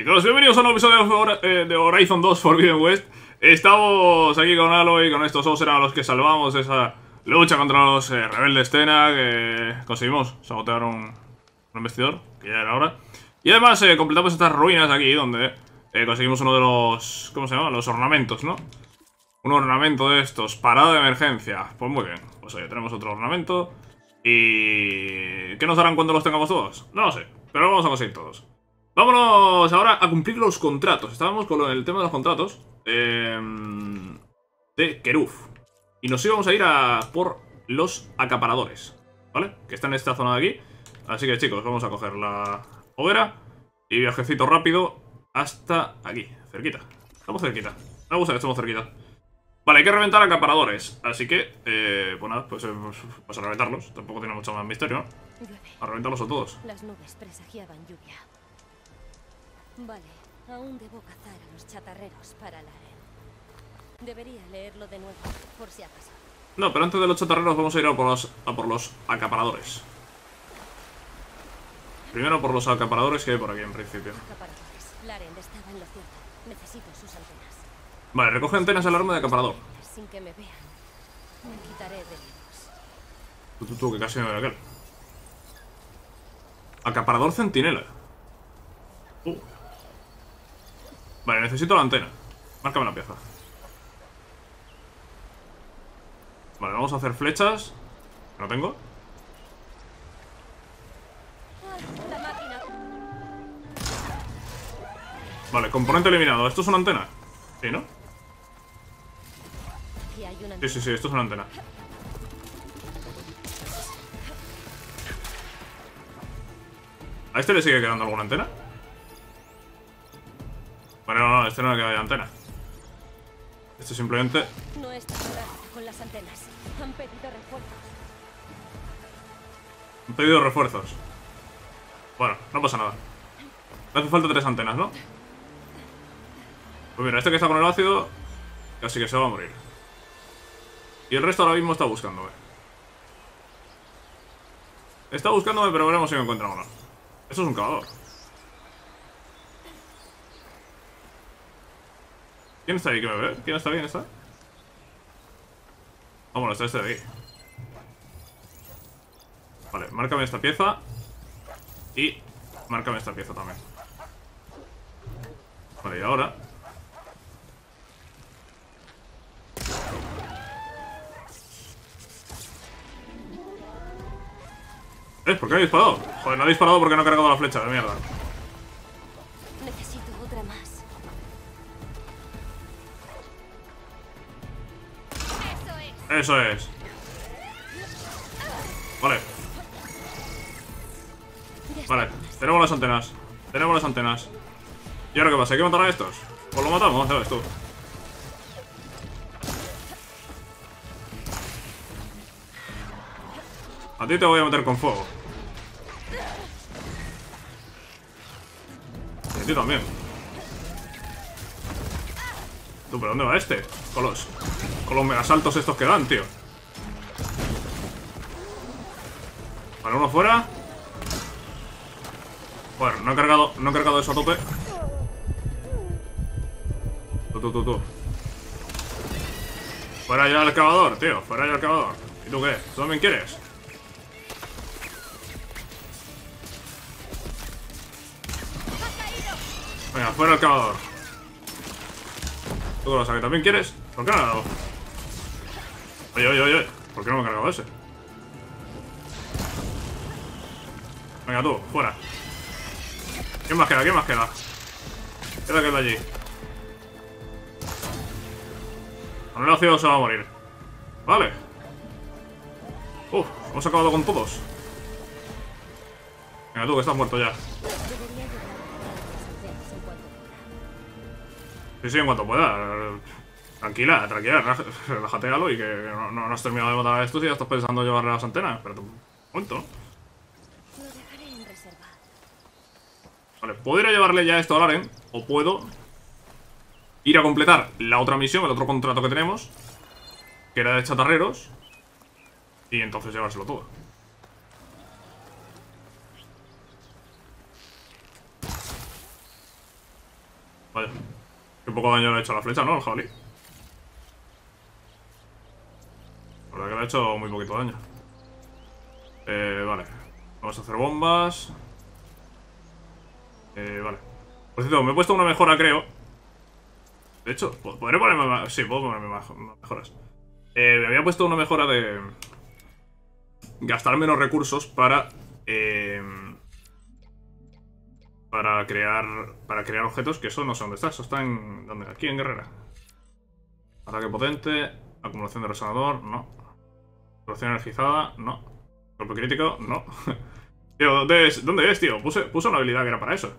Chicos, bienvenidos a un nuevo episodio de eh, Horizon 2 Forbidden West. Estamos aquí con Aloy, con estos dos eran los que salvamos esa lucha contra los eh, rebeldes Tena, que conseguimos sabotear un, un investidor, que ya era hora. Y además eh, completamos estas ruinas aquí, donde eh, conseguimos uno de los... ¿Cómo se llama? Los ornamentos, ¿no? Un ornamento de estos, parada de emergencia. Pues muy bien, pues oye, tenemos otro ornamento. ¿Y qué nos harán cuando los tengamos todos? No lo sé, pero vamos a conseguir todos. Vámonos ahora a cumplir los contratos. Estábamos con el tema de los contratos eh, de Keruf. Y nos íbamos a ir a por los acaparadores, ¿vale? Que están en esta zona de aquí. Así que chicos, vamos a coger la hoguera y viajecito rápido hasta aquí, cerquita. Estamos cerquita. Me gusta que estemos cerquita. Vale, hay que reventar acaparadores. Así que, eh, pues nada, pues, eh, pues, pues a reventarlos. Tampoco tiene mucho más misterio, ¿no? A reventarlos a todos. Las nubes presagiaban lluvia. Vale, aún debo cazar a los chatarreros para la arena. Debería leerlo de nuevo, por si acaso. No, pero antes de los chatarreros vamos a ir a por los, a por los acaparadores. Primero por los acaparadores que hay por aquí en principio. Acaparadores. Laren estaba en lo cierto. Necesito sus antenas. Vale, recoge antenas al arma de acaparador. Sin que me vean, me quitaré de lejos. Tú, tú, tú, que casi me ve aquel. Acaparador centinela. Uh. Vale, necesito la antena. Márcame la pieza. Vale, vamos a hacer flechas. ¿No tengo? Vale, componente eliminado. ¿Esto es una antena? Sí, ¿no? Una Sí, sí, sí, esto es una antena. ¿A este le sigue quedando alguna antena? Bueno, no, no, este no le queda ya antena. Este simplemente... No está con las antenas. Han pedido refuerzos. Han pedido refuerzos. Bueno, no pasa nada. Hace falta tres antenas, ¿no? Pues mira, este que está con el ácido casi que se va a morir. Y el resto ahora mismo está buscándome. Está buscándome, pero veremos si me encuentra o no. Esto es un cavador. ¿Quién está ahí que me ve? ¿Quién está? Ah, bueno, está este de ahí. Vale, márcame esta pieza. Y márcame esta pieza también. Vale, y ahora... ¿Eh? ¿Por qué no he disparado? Joder, no he disparado porque no he cargado la flecha, de mierda. Eso es. Vale, vale. Tenemos las antenas. Tenemos las antenas. ¿Y ahora qué pasa? ¿Hay que matar a estos? Pues lo matamos, ya ves tú. A ti te voy a meter con fuego. Y a ti también. ¿Tú, pero dónde va este? Con los... Con los megasaltos estos que dan, tío. Vale, uno fuera. Bueno, no he cargado, no he cargado eso a tope. Tú, tú, tú, tú. Fuera ya el cavador, tío. Fuera ya el cavador. ¿Y tú qué? ¿Tú también quieres? Venga, fuera el cavador. ¿Tú pasa? ¿Que también quieres? ¿Por qué no he dado? Oye, oye, oye. ¿Por qué no me he cargado ese? Venga tú, fuera. ¿Quién más queda? ¿Quién más queda? Queda de allí. Con el ácido se va a morir. Vale. Uf, hemos acabado con todos. Venga tú, que estás muerto ya. Sí, sí, en cuanto pueda. Tranquila, tranquila, relájate Alo y que no, no, no has terminado de matar a estos y ya estás pensando en llevarle las antenas. Espérate un momento. Vale, puedo ir a llevarle ya esto a Laren, o puedo ir a completar la otra misión, el otro contrato que tenemos, que era de chatarreros, y entonces llevárselo todo. Vaya. Qué poco daño le ha hecho a la flecha, ¿no? El jabalí. La verdad que le ha hecho muy poquito daño. Eh, vale. Vamos a hacer bombas. Eh, vale. Por cierto, me he puesto una mejora, creo. De hecho, podré ponerme más... Sí, puedo ponerme más mejoras. Eh, me había puesto una mejora de... Gastar menos recursos para... Eh, para crear... Para crear objetos, que eso no sé dónde está. Eso está en... ¿Dónde? Aquí, en Guerrera. Ataque potente. Acumulación de resonador. No. Acumulación energizada. No. Golpe crítico. No. tío, ¿dónde es? ¿Dónde es, tío? Puse, una habilidad que era para eso.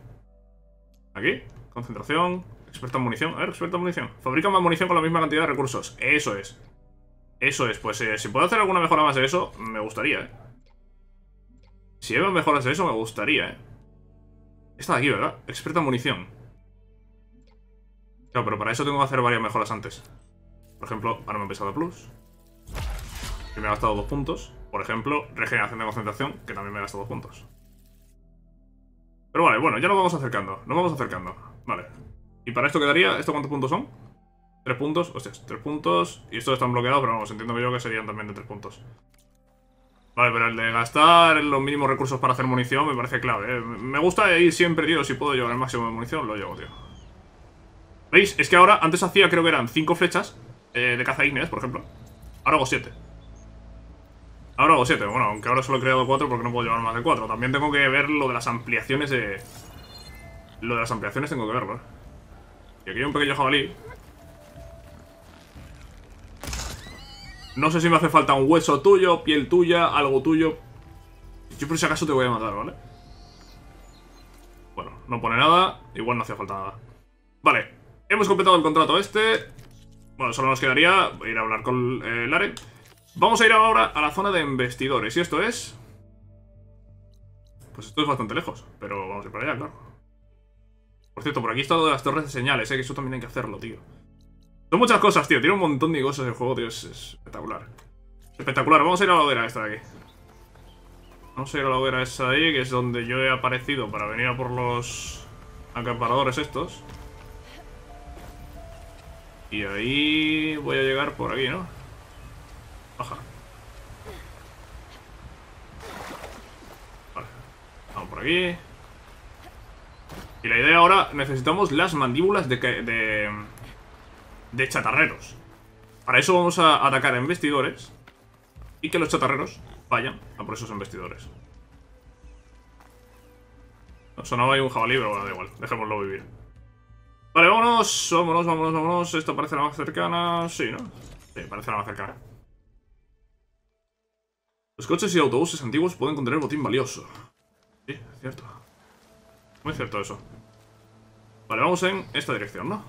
Aquí. Concentración. Experta en munición. A ver, experta en munición. Fabrica más munición con la misma cantidad de recursos. Eso es. Eso es. Pues eh, si puedo hacer alguna mejora más de eso, me gustaría, ¿eh? Si hay mejoras de eso, me gustaría, ¿eh? Esta de aquí, ¿verdad? Experta en munición. Claro, pero para eso tengo que hacer varias mejoras antes. Por ejemplo, arma pesada plus. Que me ha gastado dos puntos. Por ejemplo, regeneración de concentración, que también me ha gastado dos puntos. Pero vale, bueno, ya nos vamos acercando. Nos vamos acercando. Vale. ¿Y para esto quedaría? ¿Esto cuántos puntos son? Tres puntos. Hostias, tres puntos. Y estos están bloqueados, pero vamos, entiendo que yo que serían también de tres puntos. Vale, pero el de gastar los mínimos recursos para hacer munición me parece clave, ¿eh? Me gusta ir siempre, tío, si puedo llevar el máximo de munición, lo llevo, tío. ¿Veis? Es que ahora, antes hacía, creo que eran cinco flechas eh, de caza ígneas, por ejemplo. Ahora hago siete. Ahora hago siete. Bueno, aunque ahora solo he creado cuatro porque no puedo llevar más de cuatro. También tengo que ver lo de las ampliaciones de... Lo de las ampliaciones tengo que verlo, ¿eh? Y aquí hay un pequeño jabalí No sé si me hace falta un hueso tuyo, piel tuya, algo tuyo. Yo por si acaso te voy a matar, ¿vale? Bueno, no pone nada. Igual no hacía falta nada. Vale, hemos completado el contrato este. Bueno, solo nos quedaría ir a hablar con eh, Lare. Vamos a ir ahora a la zona de investidores. Y esto es... Pues esto es bastante lejos, pero vamos a ir para allá, claro. Por cierto, por aquí está lo de las torres de señales, ¿eh? Que eso también hay que hacerlo, tío. Son muchas cosas, tío. Tiene un montón de cosas el juego, tío. Es, espectacular. Espectacular. Vamos a ir a la hoguera esta de aquí. Vamos a ir a la hoguera esa de ahí, que es donde yo he aparecido para venir a por los acaparadores estos. Y ahí voy a llegar por aquí, ¿no? Vale. Vamos por aquí. Y la idea ahora, necesitamos las mandíbulas de, de, de chatarreros. Para eso vamos a atacar a investidores y que los chatarreros vayan a por esos investidores. sonaba ahí un jabalí, pero bueno, da igual, dejémoslo vivir. Vale, vámonos, vámonos, vámonos, vámonos. Esto parece la más cercana. Sí, ¿no? Sí, parece la más cercana. Los coches y autobuses antiguos pueden contener botín valioso. Sí, cierto. Muy cierto eso. Vale, vamos en esta dirección, ¿no?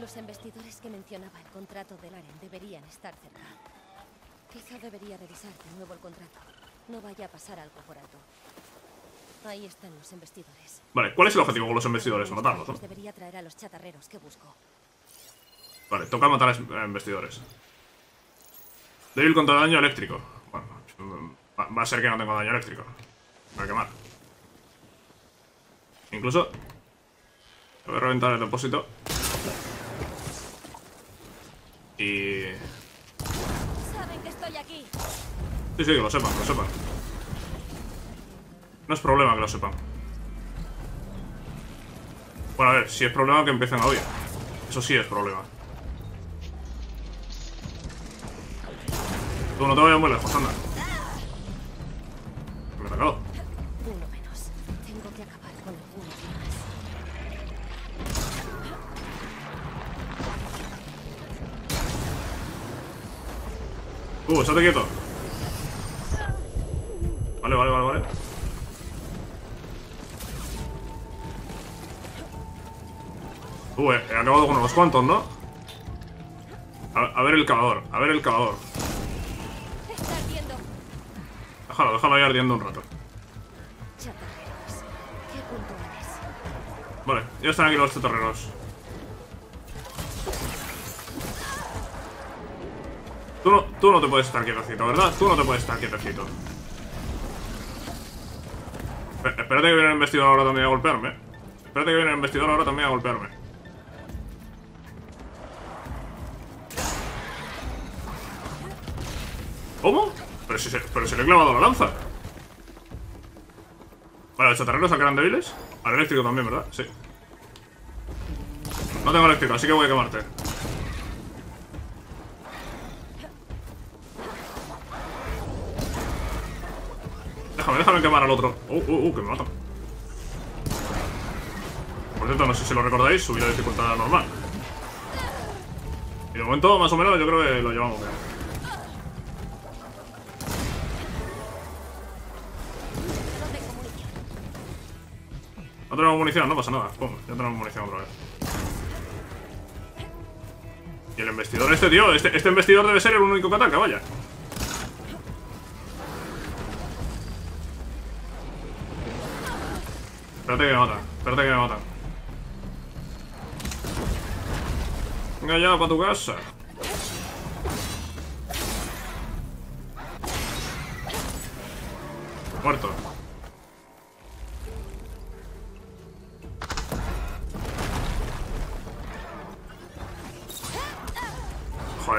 Los investidores que mencionaba el contrato del Aren deberían estar cerca. Quizá debería revisar de nuevo el contrato. No vaya a pasar algo por alto. Ahí están los investidores. Vale, ¿cuál es el objetivo con los investidores? Matarlos, ¿no? Debería traer a los chatarreros que busco. Vale, toca matar a investidores. Débil contra daño eléctrico. Bueno, va a ser que no tengo daño eléctrico. Para quemar. Incluso... Voy a reventar el depósito. Y... Saben que estoy aquí. Sí, sí, que lo sepan, que lo sepan. No es problema que lo sepan. Bueno, a ver, si es problema que empiecen a oír. Eso sí es problema. Tú no te vayas muy lejos, anda. Uno menos. Tengo que acabar con algunos más. Uh, estate quieto. Vale, vale, vale, vale. Uh, he, he acabado con unos cuantos, ¿no? A, a, ver el cavador, a ver el cavador. Déjalo, déjalo ahí ardiendo un rato. Vale, ya están aquí los chatarreros. Tú no, tú no te puedes estar quietecito, ¿verdad? Tú no te puedes estar quietecito. Espérate que viene el investigador ahora también a golpearme. Espérate que viene el investigador ahora también a golpearme. Si, se, pero si le he clavado la lanza. Vale, ¿los chatarreros sacarán débiles? Al eléctrico también, ¿verdad? Sí. No tengo eléctrico, así que voy a quemarte. Déjame, déjame quemar al otro. Uh, uh, uh, que me matan. Por cierto, no sé si lo recordáis, subí la dificultad normal. Y de momento, más o menos, yo creo que lo llevamos bien. No tenemos munición, no pasa nada. Pum, ya tenemos munición otra vez. Y el investidor este, tío, este, este investidor debe ser el único que ataca, vaya. Espérate que me matan, espérate que me matan. Venga ya, para tu casa.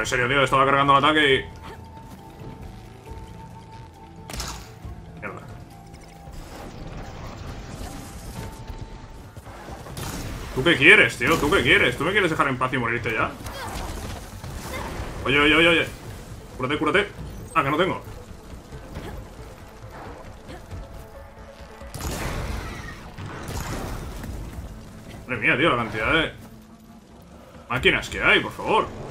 En serio, tío, estaba cargando el ataque y... Mierda. ¿Tú qué quieres, tío? ¿Tú qué quieres? ¿Tú me quieres dejar en paz y morirte ya? Oye, oye, oye, oye. Cúrate, cúrate. Ah, que no tengo. Madre mía, tío, la cantidad de... Máquinas que hay, por favor.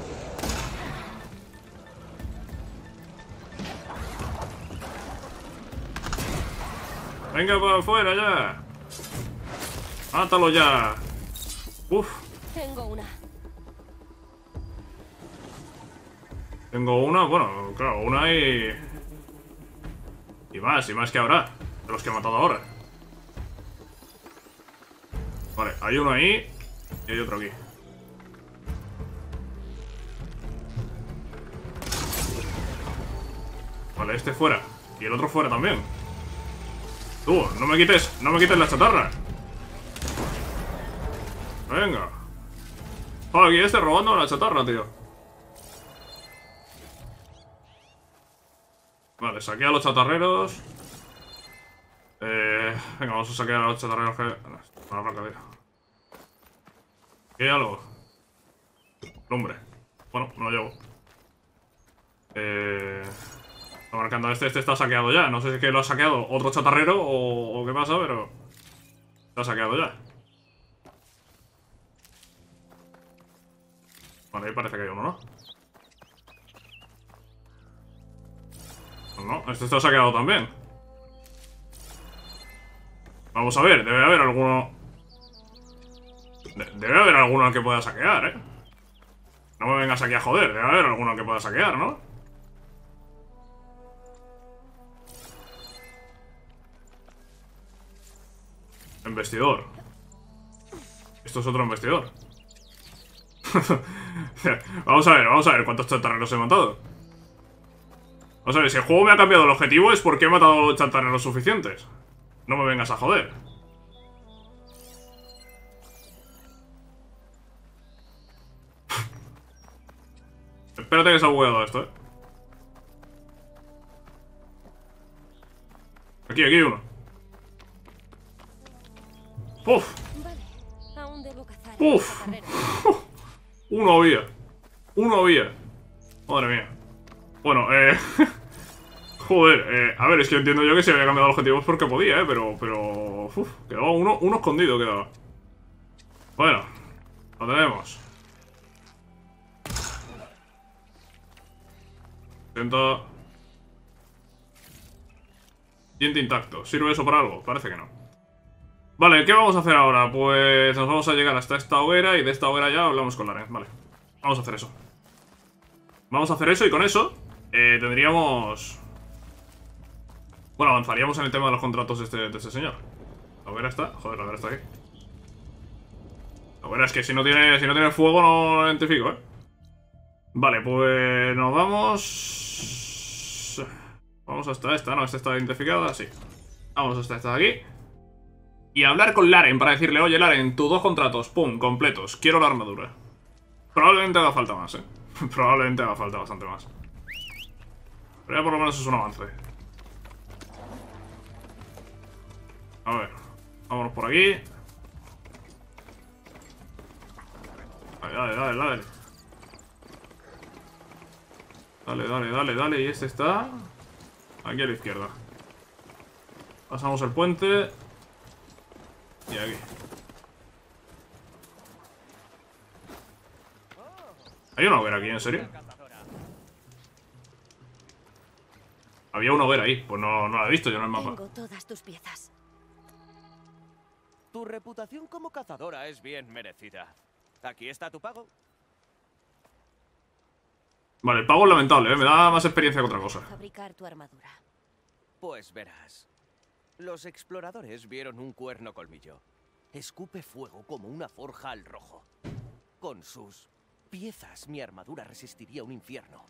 Venga para afuera ya. Mátalo ya. Uf, Tengo una. tengo una, bueno, claro, una y... Y más, y más que ahora. De los que he matado ahora. Vale, hay uno ahí y hay otro aquí. Vale, este fuera. Y el otro fuera también. Tú, no me quites, no me quites la chatarra. Venga. Joder, aquí este robando la chatarra, tío. Vale, saquea a los chatarreros. Eh, venga, vamos a saquear a los chatarreros que... No, Para la tío. Hay algo. Lumbre. Bueno, me lo llevo. Eh... Marcando este, este está saqueado ya. No sé si es que lo ha saqueado otro chatarrero o, qué pasa, pero... Está saqueado ya. Vale, ahí parece que hay uno, ¿no? No, este está saqueado también. Vamos a ver, debe haber alguno... de- debe haber alguno al que pueda saquear, ¿eh? No me vengas aquí a joder, debe haber alguno al que pueda saquear, ¿no? Investidor. Esto es otro investidor. vamos a ver, vamos a ver cuántos chatarreros he matado. Vamos a ver, si el juego me ha cambiado el objetivo es porque he matado chatarreros suficientes. No me vengas a joder. Espérate que se ha bugueado esto, eh. Aquí, aquí hay uno. ¡Uf! Uf. Uno había. Uno había. Madre mía. Bueno, eh... Joder, eh, a ver, es que entiendo yo que se había cambiado el objetivo es porque podía, eh, pero... pero uf, quedaba uno, uno escondido, quedaba. Bueno, lo tenemos. Intenta... Diente intacto. ¿Sirve eso para algo? Parece que no. Vale, ¿qué vamos a hacer ahora? Pues nos vamos a llegar hasta esta hoguera y de esta hoguera ya hablamos con Laren. Vale, vamos a hacer eso. Vamos a hacer eso y con eso eh, tendríamos... Bueno, avanzaríamos en el tema de los contratos de este, de este señor. La hoguera está... Joder, la hoguera está aquí. La hoguera es que si no tiene, si no tiene fuego no lo identifico, ¿eh? Vale, pues nos vamos... Vamos hasta esta, ¿no? Esta está identificada, sí. Vamos hasta esta de aquí. Y hablar con Laren para decirle, oye Laren, tus dos contratos, pum, completos, quiero la armadura. Probablemente haga falta más, eh. Probablemente haga falta bastante más. Pero ya por lo menos es un avance. A ver. Vámonos por aquí. Dale, dale, dale, dale. Dale, dale, dale, dale. Y este está... Aquí a la izquierda. Pasamos el puente. Y aquí. ¿Hay una hoguera aquí, en serio? Había una hoguera ahí. Pues no, no la he visto yo en el mapa. Tengo todas tus piezas. Tu reputación como cazadora es bien merecida. Aquí está tu pago. Vale, el pago es lamentable, ¿eh? Me da más experiencia que otra cosa. Fabricar tu armadura. Pues verás. Los exploradores vieron un cuerno colmillo. Escupe fuego como una forja al rojo. Con sus piezas, mi armadura resistiría un infierno.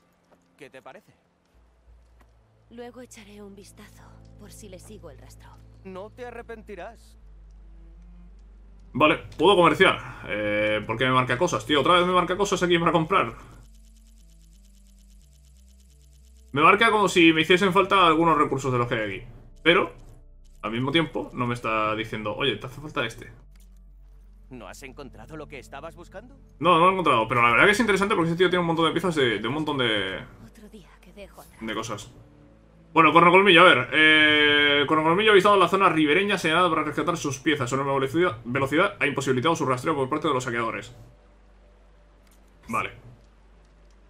¿Qué te parece? Luego echaré un vistazo, por si le sigo el rastro. No te arrepentirás. Vale, puedo comerciar. Eh, ¿Por qué me marca cosas, tío? ¿Otra vez me marca cosas aquí para comprar? Me marca como si me hiciesen falta algunos recursos de los que hay aquí. Pero, al mismo tiempo, no me está diciendo, oye, te hace falta este. ¿No has encontrado lo que estabas buscando? No, no lo he encontrado, pero la verdad que es interesante porque ese tío tiene un montón de piezas de, de un montón de, Otro día que dejo atrás. de cosas. Bueno, Cornocolmillo, a ver. Eh, Cornocolmillo ha visitado la zona ribereña señalada para rescatar sus piezas. Su enorme velocidad, velocidad ha imposibilitado su rastreo por parte de los saqueadores. Vale.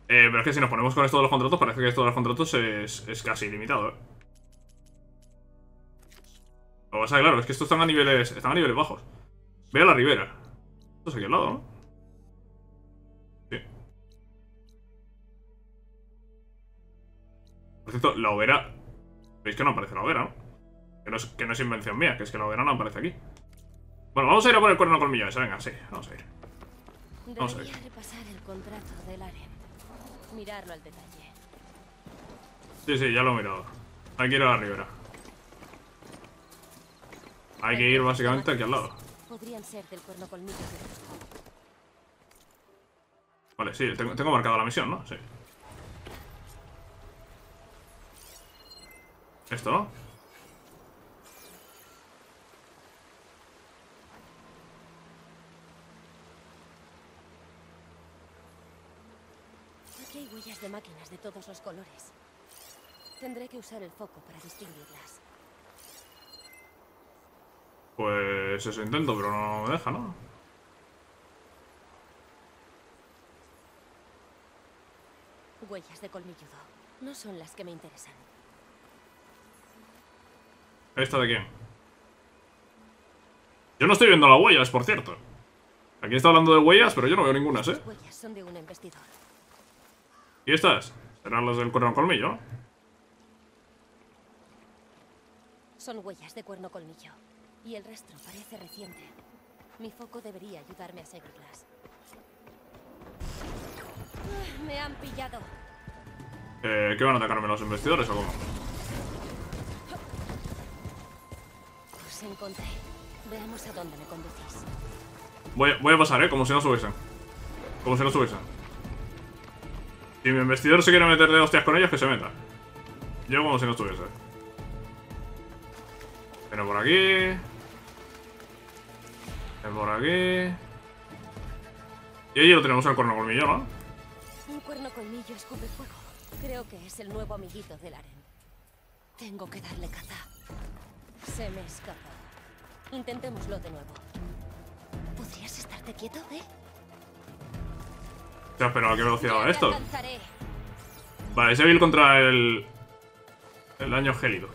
Eh, pero es que si nos ponemos con esto de los contratos, parece que esto de los contratos es, es casi ilimitado, ¿eh? Lo que pasa claro, es que estos están a niveles, están a niveles bajos. Ve a la ribera. Esto es aquí al lado, ¿no? Sí. Por cierto, la hoguera... ¿Veis que no aparece la hoguera, no? Que no, es, que no es invención mía, que es que la hoguera no aparece aquí. Bueno, vamos a ir a por el cuerno colmillo ese, venga, sí, vamos a ir. Vamos a ver. Debería repasar el contrato del harem. Mirarlo al detalle. Sí, sí, ya lo he mirado. Hay que ir a la ribera. Hay que ir básicamente aquí al lado. Podrían ser del cuerno colmillo de Vale, sí, tengo, tengo marcada la misión, ¿no? Sí. Esto, ¿no? Aquí hay huellas de máquinas de todos los colores. Tendré que usar el foco para distinguirlas. Pues eso intento, pero no me deja, ¿no? Huellas de colmilludo. No son las que me interesan. ¿Esta de quién? Yo no estoy viendo las huellas, por cierto. Aquí está hablando de huellas, pero yo no veo ninguna, ¿eh? Las huellas son de un investidor. ¿Y estas? Serán las del cuerno colmillo. Son huellas de cuerno colmillo. Y el rastro parece reciente. Mi foco debería ayudarme a seguirlas. Ah, Me han pillado. Eh, ¿Qué van a atacarme los investigadores o cómo? Os encontré. Veamos a dónde me conducís. Voy, voy a pasar, ¿eh? Como si no subiesen. Como si no subiesen. Si mi investigador se quiere meter de hostias con ellos, que se meta. Yo como si no estuviese. Pero por aquí... Por aquí... Y allí lo tenemos al cuerno colmillo, ¿no? Un cuerno colmillo escupe fuego. Creo que es el nuevo amiguito del harem. Tengo que darle caza. Se me escapa. Intentémoslo de nuevo. ¿Podrías estarte quieto, eh? O sea, pero ¿a qué velocidad va esto? Vale, es débil contra el... El daño gélido.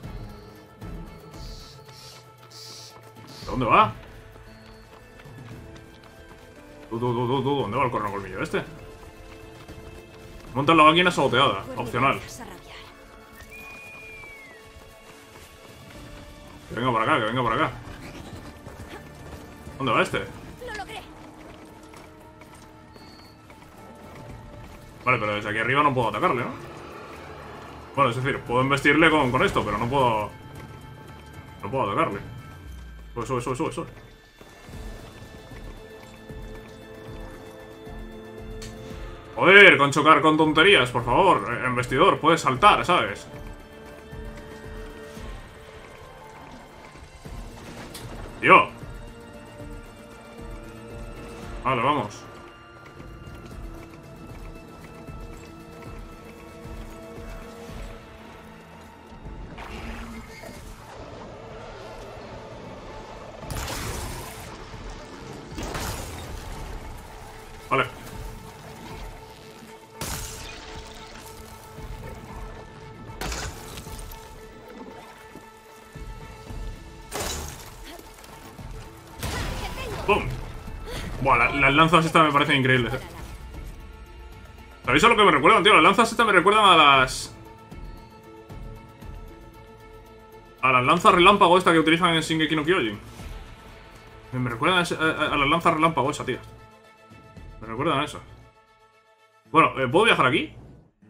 ¿Dónde va? Tú, tú, tú, tú, tú, ¿dónde va el corno colmillo este? Monta en la máquina saboteada, opcional. Que venga por acá, que venga por acá. ¿Dónde va este? Vale, pero desde aquí arriba no puedo atacarle, ¿no? Bueno, es decir, puedo investirle con, con esto, pero no puedo... No puedo atacarle. Sube, sube, sube, sube, sube. Joder, con chocar con tonterías, por favor. Eh, En vestidor, puedes saltar, ¿sabes? Tío. Vale, vamos. Las lanzas estas me parecen increíbles, eh. ¿Sabéis lo que me recuerdan, tío? Las lanzas estas me recuerdan a las... A las lanzas relámpago esta que utilizan en Shingeki no Kyojin. Me recuerdan a, a- a- las lanzas relámpago esa, tío. Me recuerdan a eso. Bueno, eh, ¿puedo viajar aquí?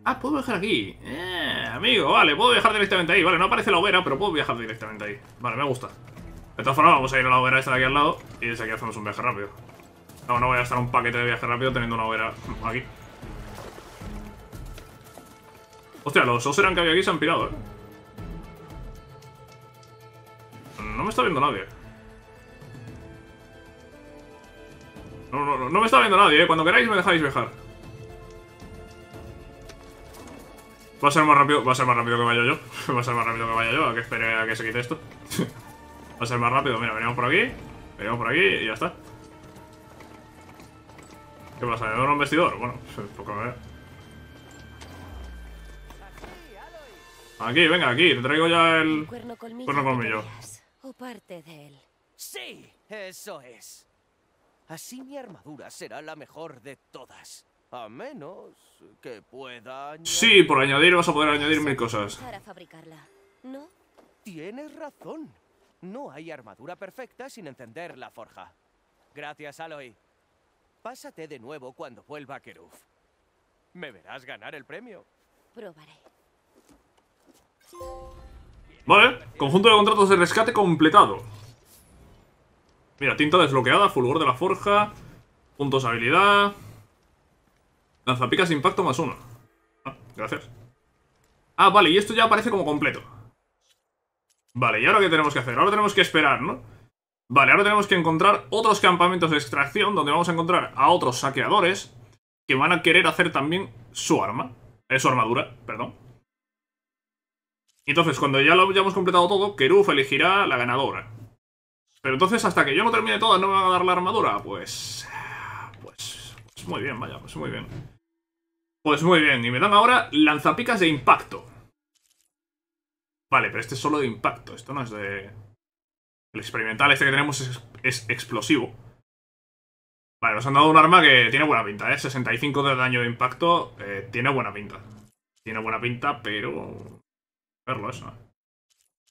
Ah, puedo viajar aquí. Eh, amigo, vale, puedo viajar directamente ahí. Vale, no aparece la hoguera, pero puedo viajar directamente ahí. Vale, me gusta. De todas formas, vamos a ir a la hoguera esta de aquí al lado y desde aquí hacemos un viaje rápido. No, no voy a estar un paquete de viaje rápido teniendo una hoguera aquí. Hostia, los Oseran que había aquí se han pirado, eh. No me está viendo nadie. No, no, no, no me está viendo nadie, eh. Cuando queráis me dejáis viajar. Va a ser más rápido, va a ser más rápido que vaya yo. Va a ser más rápido que vaya yo, a que espere a que se quite esto. va a ser más rápido. Mira, venimos por aquí, venimos por aquí y ya está. ¿Qué pasa? ¿Me un vestidor? Bueno, poco me. Aquí, venga, aquí, te traigo ya el... Cuerno colmillo. Cuerno O parte de él. Sí, eso es. Así mi armadura será la mejor de todas. A menos que pueda añadir... Sí, por añadir vas a poder añadir mil cosas. Empezar a fabricarla. ¿No? Tienes razón. No hay armadura perfecta sin encender la forja. Gracias, Aloy. Pásate de nuevo cuando vuelva a Keruf. Me verás ganar el premio. Probaré. Vale, conjunto de contratos de rescate completado. Mira, tinta desbloqueada, fulgor de la forja, puntos habilidad, lanzapicas de impacto más uno. Ah, gracias. Ah, vale, y esto ya aparece como completo. Vale, ¿y ahora qué tenemos que hacer? Ahora tenemos que esperar, ¿no? Vale, ahora tenemos que encontrar otros campamentos de extracción donde vamos a encontrar a otros saqueadores que van a querer hacer también su arma. Eh, su armadura, perdón. Entonces, cuando ya lo hayamos completado todo, Keruf elegirá la ganadora. Pero entonces, hasta que yo no termine todas, ¿no me van a dar la armadura? Pues... Pues... Pues muy bien, vaya, pues muy bien. Pues muy bien, y me dan ahora lanzapicas de impacto. Vale, pero este es solo de impacto, esto no es de... El experimental este que tenemos es, explosivo. Vale, nos han dado un arma que tiene buena pinta, ¿eh? 65 de daño de impacto, eh, tiene buena pinta. Tiene buena pinta, pero... Verlo eso.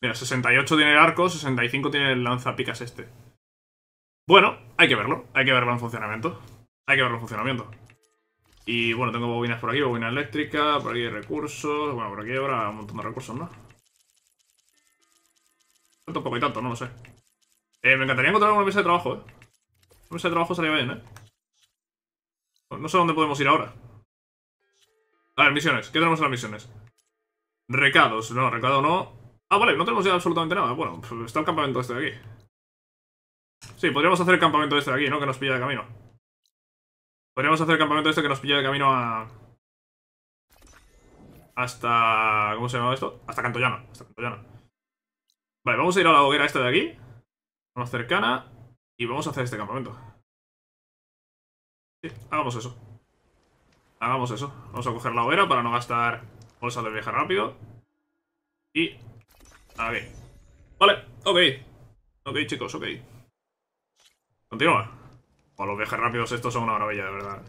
Mira, 68 tiene el arco, 65 tiene el lanzapicas este. Bueno, hay que verlo. Hay que verlo en funcionamiento. Hay que verlo en funcionamiento. Y bueno, tengo bobinas por aquí, bobina eléctrica, por aquí hay recursos. Bueno, por aquí habrá un montón de recursos, ¿no? Tanto poco y tanto, no lo sé. Eh, me encantaría encontrar una mesa de trabajo, ¿eh? Una mesa de trabajo estaría bien, ¿eh? No sé dónde podemos ir ahora. A ver, misiones. ¿Qué tenemos en las misiones? Recados. No, recado no. Ah, vale, no tenemos ya absolutamente nada. Bueno, está el campamento este de aquí. Sí, podríamos hacer el campamento este de aquí, ¿no? Que nos pilla de camino. Podríamos hacer el campamento este que nos pilla de camino a... Hasta... ¿Cómo se llama esto? Hasta Cantollana. Hasta Cantollana. Vale, vamos a ir a la hoguera esta de aquí. Más cercana. Y vamos a hacer este campamento. Sí, hagamos eso. Hagamos eso. Vamos a coger la hoguera para no gastar bolsas de viaje rápido. Y... Aquí. Vale, ok. Ok, chicos, ok. Continúa. O los viajes rápidos estos son una maravilla, de verdad.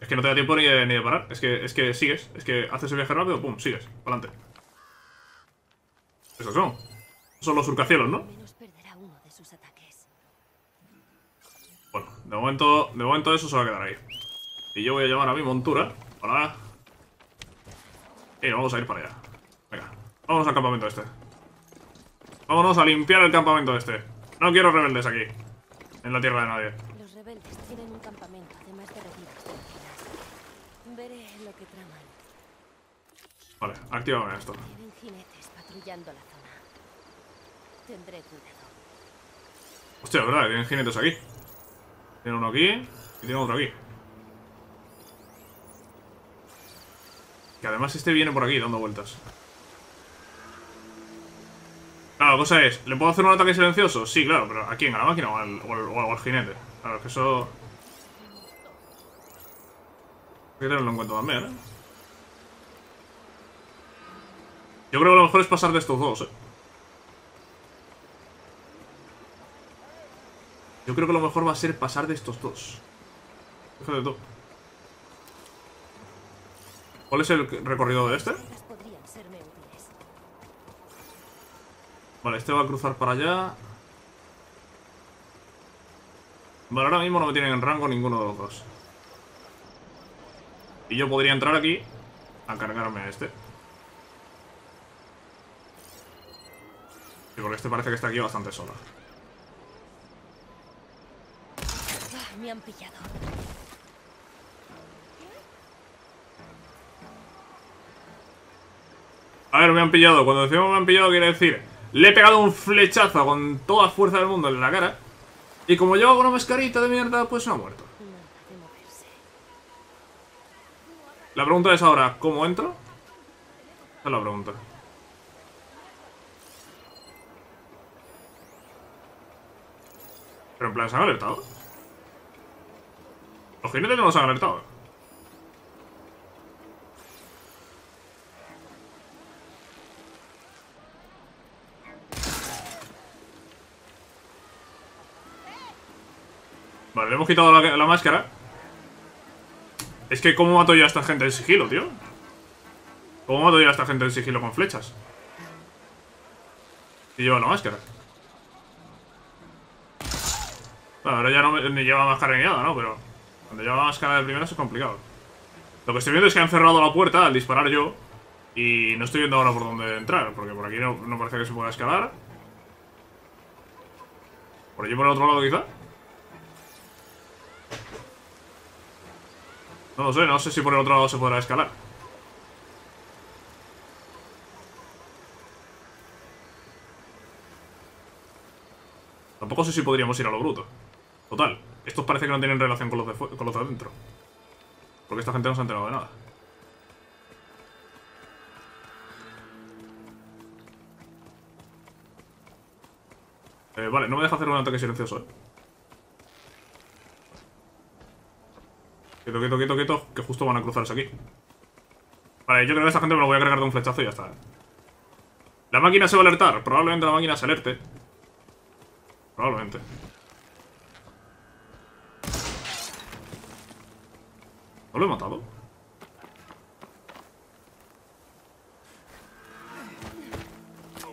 Es que no te da tiempo ni de, ni de parar. Es que, es que sigues. Es que haces el viaje rápido, pum, sigues. Adelante. Esos son. Son los surcacielos, ¿no? Bueno, de momento, de momento eso se va a quedar ahí. Y yo voy a llamar a mi montura. Hola. Y vamos a ir para allá. Venga, vámonos al campamento este. Vámonos a limpiar el campamento este. No quiero rebeldes aquí. En la tierra de nadie. Los rebeldes tienen un campamento, además de retiros. Veré Vale, actívame esto. Tienen jinetes patrullando la zona. Tendré cuidado. Hostia, verdad, tienen jinetes aquí. Tiene uno aquí y tiene otro aquí. Que además este viene por aquí dando vueltas. Claro, la cosa es, ¿le puedo hacer un ataque silencioso? Sí, claro, pero ¿a quién? ¿A la máquina o al, o al, o al jinete? Claro, que eso... Hay que tenerlo en cuenta también, ¿eh? Yo creo que lo mejor es pasar de estos dos, ¿eh? Yo creo que lo mejor va a ser pasar de estos dos. Fíjate tú. ¿Cuál es el recorrido de este? Vale, este va a cruzar para allá. Vale, ahora mismo no me tienen en rango ninguno de los dos. Y yo podría entrar aquí a cargarme a este. Sí, porque este parece que está aquí bastante sola. Han pillado. A ver, me han pillado. Cuando decimos me han pillado quiere decir... Le he pegado un flechazo con toda la fuerza del mundo en la cara. Y como yo una mascarita de mierda, pues no ha muerto. La pregunta es ahora, ¿cómo entro? Esa es la pregunta. Pero en plan, ¿se han alertado? Los jinetes no los han alertado. Vale, le hemos quitado la, la máscara. Es que ¿cómo mato yo a esta gente en sigilo, tío? ¿Cómo mato yo a esta gente en sigilo con flechas? Y lleva la máscara. Ahora ya no me, lleva máscara ni nada, ¿no? Pero cuando lleva máscara de primera es complicado. Lo que estoy viendo es que han cerrado la puerta al disparar yo. Y no estoy viendo ahora por dónde entrar, porque por aquí no, no parece que se pueda escalar. Por allí por el otro lado quizá. No lo sé, no sé si por el otro lado se podrá escalar. Tampoco sé si podríamos ir a lo bruto. Total, estos parece que no tienen relación con los de, con los de adentro. Porque esta gente no se ha enterado de nada. Eh, vale, no me deja hacer un ataque silencioso, eh. Quieto, quieto, quieto, quieto, que justo van a cruzarse aquí. Vale, yo creo que esta gente me lo voy a cargar de un flechazo y ya está. La máquina se va a alertar. Probablemente la máquina se alerte. Probablemente. ¿No lo he matado?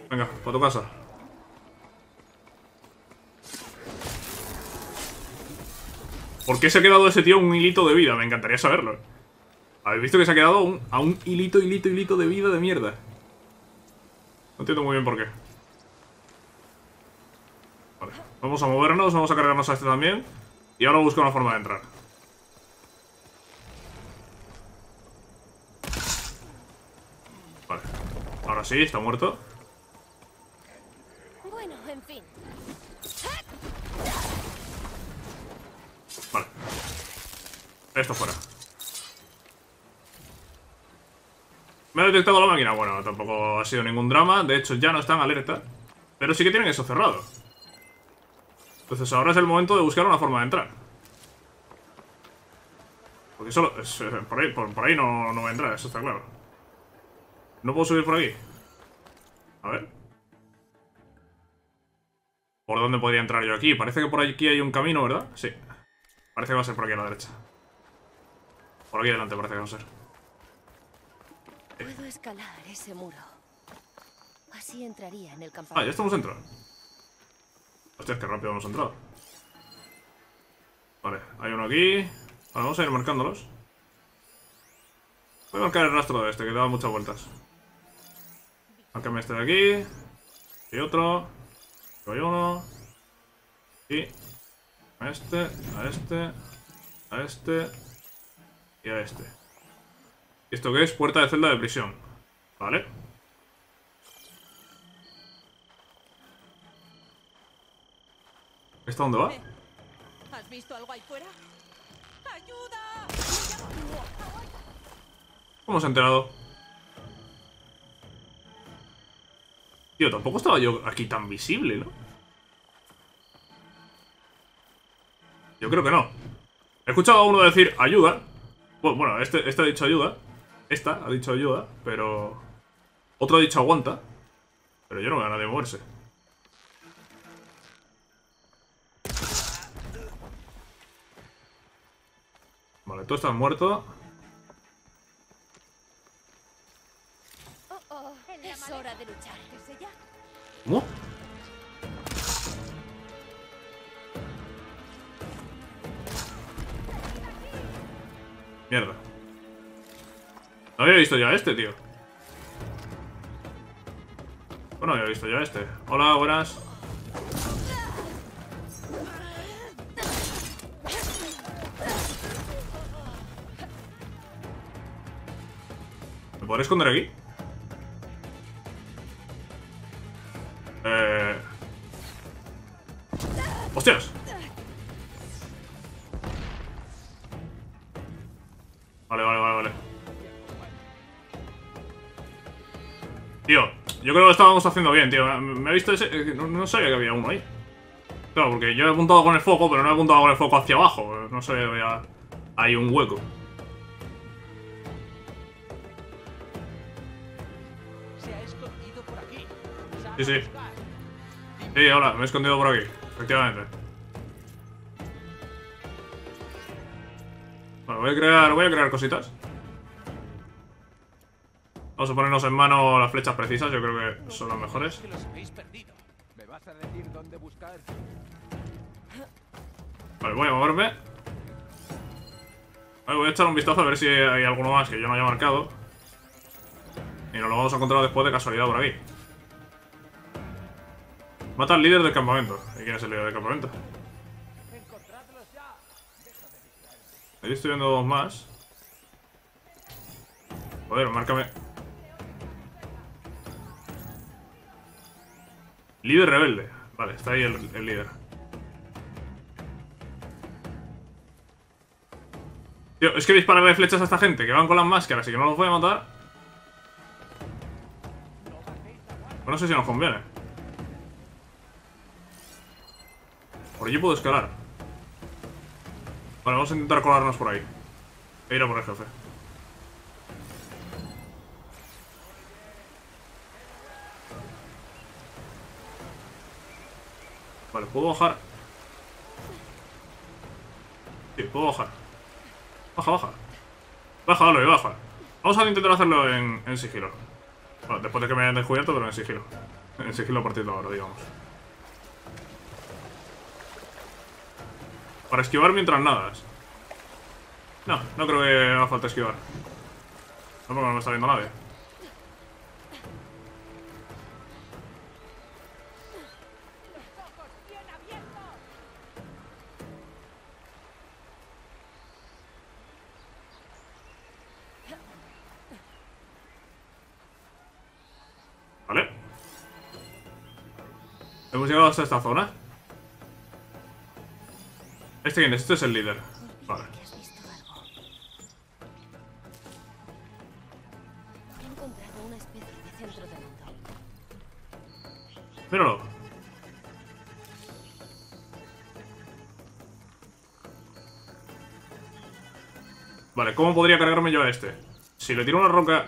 Venga, para tu casa. ¿Por qué se ha quedado ese tío un hilito de vida? Me encantaría saberlo. ¿Habéis visto que se ha quedado un- a un hilito, hilito, hilito de vida de mierda? No entiendo muy bien por qué. Vale, vamos a movernos, vamos a cargarnos a este también. Y ahora busco una forma de entrar. Vale, ahora sí, está muerto. Bueno, en fin. Vale. Esto fuera. ¿Me ha detectado la máquina? Bueno, tampoco ha sido ningún drama. De hecho, ya no está en alerta. Pero sí que tienen eso cerrado. Entonces ahora es el momento de buscar una forma de entrar. Porque solo... es, eh, por ahí, por, por ahí no, no voy a entrar, eso está claro. ¿No puedo subir por aquí? A ver. ¿Por dónde podría entrar yo aquí? Parece que por aquí hay un camino, ¿verdad? Sí. Parece que va a ser por aquí a la derecha. Por aquí adelante parece que va a ser. Puedo escalar ese muro. Así entraría en el Ah, ya campamento. estamos dentro. Hostia, qué rápido hemos entrado. Vale, hay uno aquí. Vale, vamos a ir marcándolos. Voy a marcar el rastro de este, que da muchas vueltas. Márcame este de aquí. Y otro. Hay uno. Y a este, a este, a este y a este. ¿Y esto qué es? Puerta de celda de prisión. Vale. ¿Esta dónde va? ¿Has visto algo ahí fuera? ¡Ayuda! ¿Cómo se ha enterado? Tío, tampoco estaba yo aquí tan visible, ¿no? Yo creo que no. He escuchado a uno decir ayuda. Bueno, este, este ha dicho ayuda. Esta ha dicho ayuda, pero... Otro ha dicho aguanta. Pero yo no veo a nadie moverse. Vale, tú estás muerto. Es hora de luchar. Mierda. No había visto ya este, tío. Bueno, había visto ya este. Hola, buenas. ¿Me podré esconder aquí? Estábamos haciendo bien, tío. Me he visto ese... eh, No, no sabía que había uno ahí. Claro, porque yo he apuntado con el foco, pero no he apuntado con el foco hacia abajo. No sabía que había... Hay un hueco. Sí, sí. Sí, hola, me he escondido por aquí. Efectivamente. Bueno, voy a crear, voy a crear cositas. Vamos a ponernos en mano las flechas precisas, yo creo que son las mejores. Vale, voy a moverme. Vale, voy a echar un vistazo a ver si hay alguno más que yo no haya marcado. Y nos lo vamos a encontrar después de casualidad por aquí. Mata al líder del campamento. ¿Y quién es el líder del campamento? Ahí estoy viendo dos más. Joder, márcame. Líder rebelde. Vale, está ahí el, líder. Tío, es que dispararle flechas a esta gente que van con las máscaras y que no los voy a matar. Pues no sé si nos conviene. Por allí puedo escalar. Vale, vamos a intentar colarnos por ahí. E ir a por el jefe. Vale, puedo bajar. Sí, puedo bajar. Baja, baja. Baja, Aloy, baja. Vamos a intentar hacerlo en, sigilo. Bueno, después de que me hayan descubierto, pero en sigilo. En sigilo a partir de ahora, digamos. Para esquivar mientras nadas. No, no creo que haga falta esquivar. No, porque no me está viendo nadie. Hemos llegado hasta esta zona. ¿Este quién es? Este es el líder. Vale. Míralo. Vale, ¿cómo podría cargarme yo a este? Si le tiro una roca...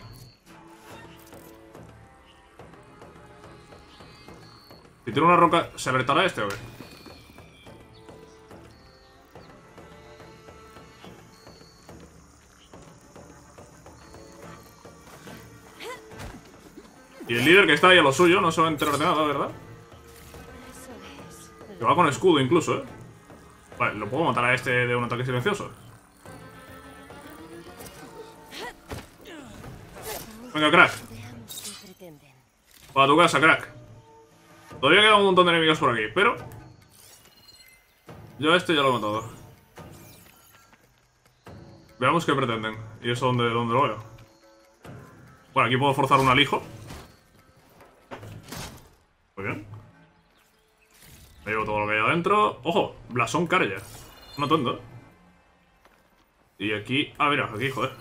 tiro una roca, ¿se alertará este o qué? Y el líder que está ahí a lo suyo no se va a enterar de nada, ¿verdad? Que va con escudo incluso, ¿eh? Vale, lo puedo matar a este de un ataque silencioso. Venga, crack. Para tu casa, crack. Todavía queda un montón de enemigos por aquí, pero... Yo a este ya lo he matado. Veamos qué pretenden. Y eso dónde, dónde lo veo. Bueno, aquí puedo forzar un alijo. Muy bien. Me llevo todo lo que hay adentro. ¡Ojo! Blasón Carrier. No tonto. Y aquí... Ah, mira, aquí, joder.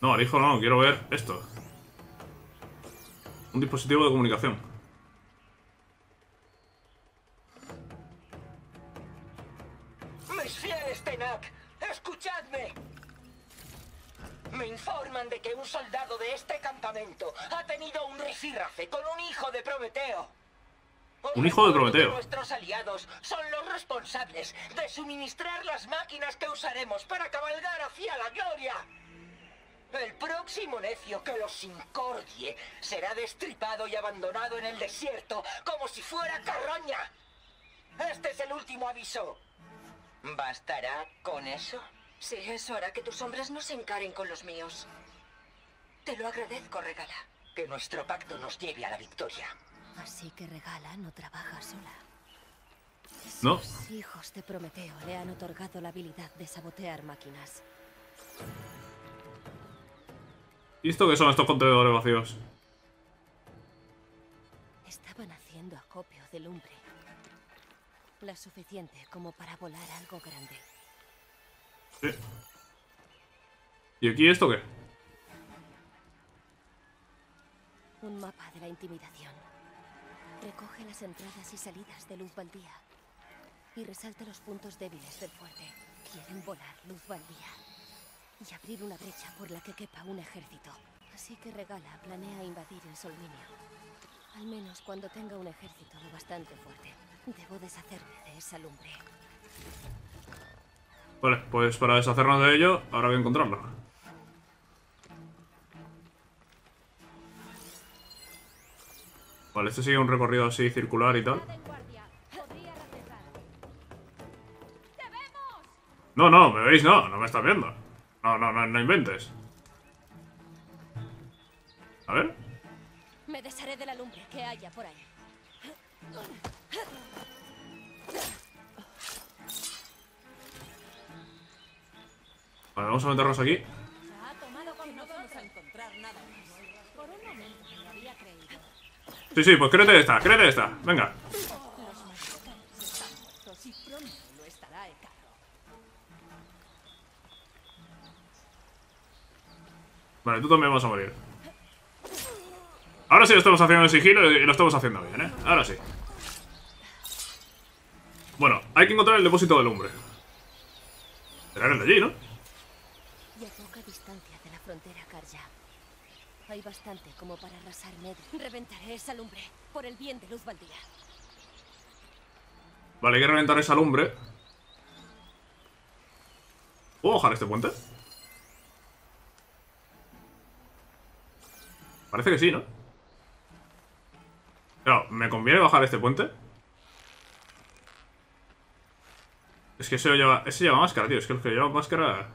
No, alijo no, quiero ver esto. Un dispositivo de comunicación. Monsieur Stenak, escuchadme. Me informan de que un soldado de este campamento ha tenido un rifirrafe con un hijo de Prometeo. Un hijo de Prometeo. Nuestros aliados son los responsables de suministrar las máquinas que usaremos para cabalgar hacia la gloria. El próximo necio que los incordie será destripado y abandonado en el desierto como si fuera carroña. Este es el último aviso. ¿Bastará con eso? Sí, eso hará que tus hombres no se encaren con los míos. Te lo agradezco, Regala. Que nuestro pacto nos lleve a la victoria. Así que Regala no trabaja sola. No. Los hijos de Prometeo le han otorgado la habilidad de sabotear máquinas. ¿Y esto qué son estos contenedores vacíos? Estaban haciendo acopio de lumbre. La suficiente como para volar algo grande. Sí. ¿Y aquí esto qué? Un mapa de la intimidación. Recoge las entradas y salidas de Luz Baldía. Y resalta los puntos débiles del fuerte. Quieren volar Luz Baldía. Y abrir una brecha por la que quepa un ejército. Así que Regala planea invadir el Solminio. Al menos cuando tenga un ejército lo bastante fuerte. Debo deshacerme de esa lumbre. Vale, pues para deshacernos de ello, habrá que encontrarlo. Vale, este sigue un recorrido así circular y tal. No, no, me veis, no, no me estás viendo. No, no, no, no inventes. A ver. Me desharé de la lumbre que haya por ahí. Vale, vamos a meternos aquí. Sí, sí, pues créete esta, créete esta. Venga. Los magistrados están muertos y pronto lo estará Ekaro. Vale, tú también vas a morir. Ahora sí lo estamos haciendo en sigilo y lo estamos haciendo bien, ¿eh? Ahora sí. Bueno, hay que encontrar el depósito de lumbre. Será el de allí, ¿no? Y a poca distancia de la frontera Karja. Hay bastante como para arrasar Medri. Reventaré esa lumbre, por el bien de Luz Baldía. Vale, hay que reventar esa lumbre. ¿Puedo bajar este puente? Parece que sí, ¿no? Claro, ¿me conviene bajar este puente? Es que ese lleva, ese lleva máscara, tío. Es que el que lleva máscara...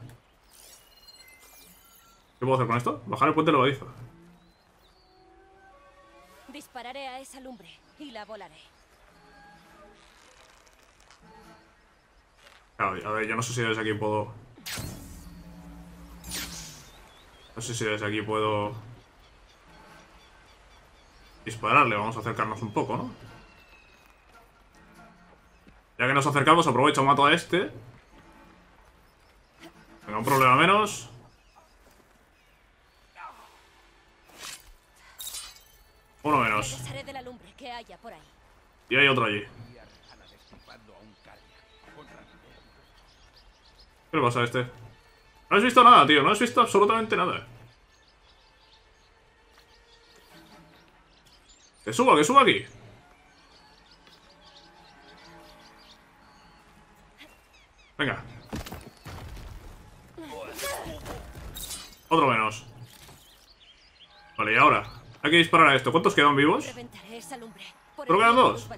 ¿Qué puedo hacer con esto? Bajar el puente levadizo. Dispararé a esa lumbre y la volaré. Claro, a ver, yo no sé si desde aquí puedo... No sé si desde aquí puedo... Dispararle, vamos a acercarnos un poco, ¿no? Ya que nos acercamos, aprovecho, mato a este. Venga, un problema menos. Uno Me menos. Y hay otro allí. ¿Qué le pasa a este? No has visto nada, tío. No has visto absolutamente nada. Que suba, que suba aquí. Venga. Otro menos. Vale, y ahora. Hay que disparar a esto. ¿Cuántos quedan vivos? Reventaré esa lumbre. Por ¿Pero el quedan bien de dos?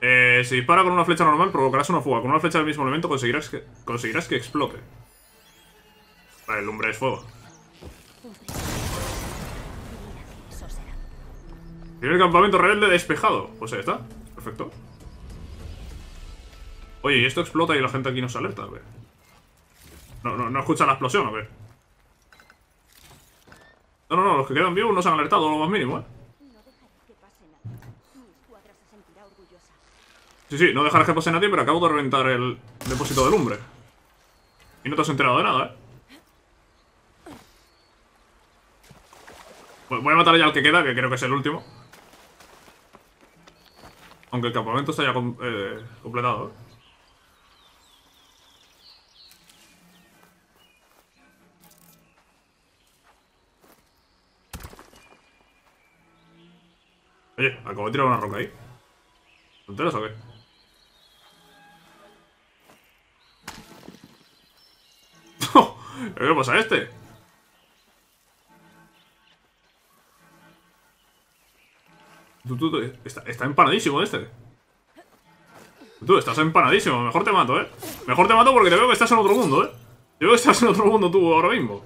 Eh, si dispara con una flecha normal, provocarás una fuga. Con una flecha del mismo elemento conseguirás que, conseguirás que explote. Vale, el lumbre es fuego. Primer campamento rebelde despejado. Pues ahí está. Perfecto. Oye, y esto explota y la gente aquí nos alerta. A ver. ¿No, no, no escuchan la explosión o qué? No, no, no, los que quedan vivos no se han alertado lo más mínimo, ¿eh? No se. Sí, sí, no dejarás que pase nadie, pero acabo de reventar el depósito de lumbre. Y no te has enterado de nada, ¿eh? Voy voy a matar ya al que queda, que creo que es el último. Aunque el campamento está ya com- eh, completado. Oye, acabo de tirar una roca ahí. ¿Te enteras o qué? ¿Qué pasa a este? Está, empanadísimo este. Tú, estás empanadísimo. Mejor te mato, ¿eh? Mejor te mato porque te veo que estás en otro mundo, ¿eh? Te veo que estás en otro mundo tú ahora mismo.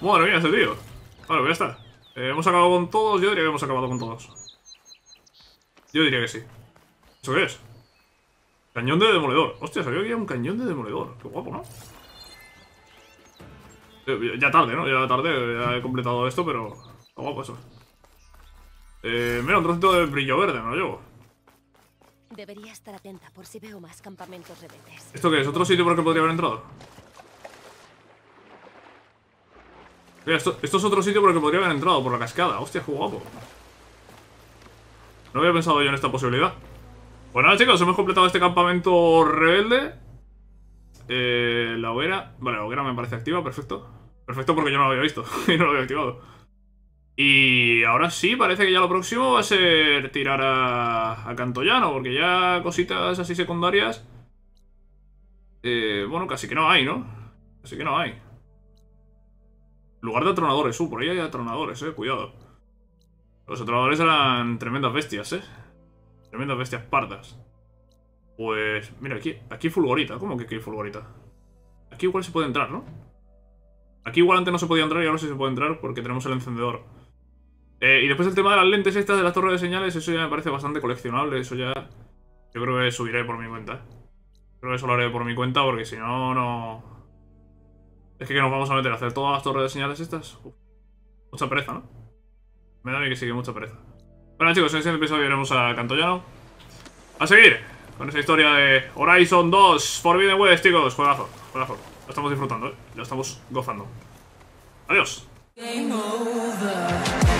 Madre mía, ese tío. Vale, pues ya está. Eh, hemos acabado con todos. Yo diría que hemos acabado con todos. Yo diría que sí. ¿Eso qué es? Cañón de demoledor. Hostia, sabía que había un cañón de demoledor. Qué guapo, ¿no? Eh, Ya tarde, ¿no? Ya tarde, ya he completado esto, pero... Está guapo eso. Eh, mira, un trocito de brillo verde, me lo llevo. Debería estar atenta por si veo más campamentos rebeldes. ¿Esto qué es? ¿Otro sitio por el que podría haber entrado? Mira, esto, esto es otro sitio por el que podría haber entrado, por la cascada. Hostia, qué guapo. No había pensado yo en esta posibilidad. Pues nada, chicos, hemos completado este campamento rebelde. Eh, la hoguera... Vale, la hoguera me parece activa, perfecto. Perfecto porque yo no lo había visto y no lo había activado. Y ahora sí, parece que ya lo próximo va a ser tirar a, a Cantollano, porque ya cositas así secundarias... Eh, bueno, casi que no hay, ¿no? Casi que no hay. Lugar de atronadores, uh, por ahí hay atronadores, eh, cuidado. Los atronadores eran tremendas bestias, eh. Tremendas bestias pardas. Pues, mira, aquí, aquí fulgorita. ¿Cómo que aquí fulgorita? Aquí igual se puede entrar, ¿no? Aquí igual antes no se podía entrar y ahora sí se puede entrar porque tenemos el encendedor. Eh, y después el tema de las lentes estas de las torres de señales, eso ya me parece bastante coleccionable. Eso ya... Yo creo que subiré por mi cuenta. Creo que eso lo haré por mi cuenta porque si no, no... Es que, ¿qué nos vamos a meter a hacer todas las torres de señales estas. Mucha pereza, ¿no? Me da a mí que sí que mucha pereza. Bueno chicos, en este episodio iremos a Cantollano. A seguir con esa historia de Horizon 2 Forbidden West, chicos. Juegazo, juegazo. Lo estamos disfrutando, ¿eh? Lo estamos gozando. Adiós. Game over.